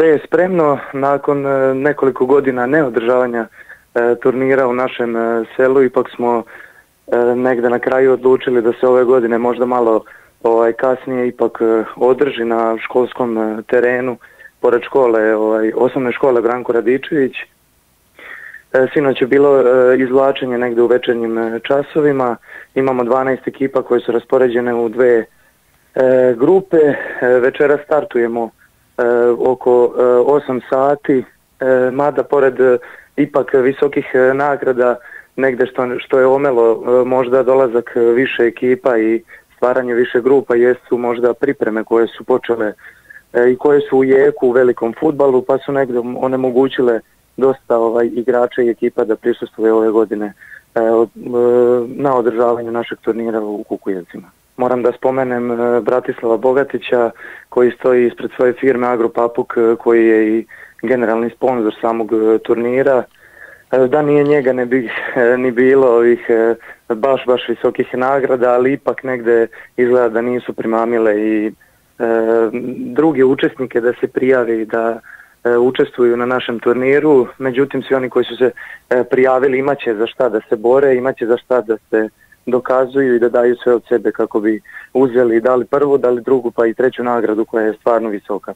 Sve je spremno nakon e, nekoliko godina neodržavanja e, turnira u našem e, selu. Ipak smo negdje na kraju odlučili da se ove godine možda malo ovaj, kasnije ipak održi na školskom terenu pored škole, ovaj, osnovne škole Branko Radičević. Sinoć je bilo izvlačenje negdje u večernjim časovima. Imamo 12 ekipa koje su raspoređene u dve grupe. Večera startujemo oko 8 e, sati, e, mada pored ipak visokih nagrada negdje što, što je omelo možda dolazak više ekipa i stvaranje više grupa jesu možda pripreme koje su počele i koje su u jeku u velikom futbalu pa su negdje onemogućile dosta ovaj, igrača i ekipa da prisustuje ove godine na održavanju našeg turnira u Kukujevcima. Moram da spomenem e, Bratislava Bogatića koji stoji ispred svoje firme Agropapuk e, koji je i generalni sponzor samog e, turnira. Da nije njega ne bi ni bilo ovih baš baš visokih nagrada, ali ipak negdje izgleda da nisu primamile i druge učesnike da se prijavi da učestvuju na našem turniru. Međutim, svi oni koji su se prijavili imaće za šta da se bore, imaće za šta da se dokazuju i da daju sve od sebe kako bi uzeli dali prvu, dali drugu pa i treću nagradu koja je stvarno visoka.